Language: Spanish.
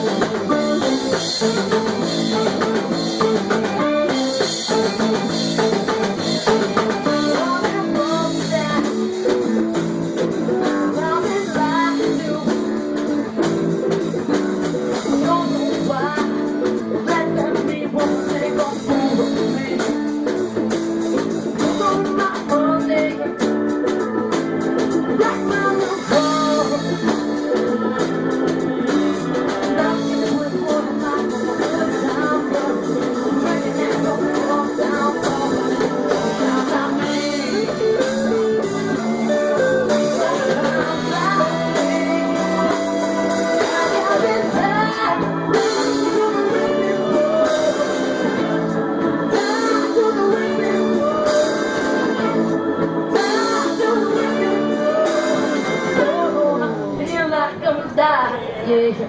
¡Gracias! igreja.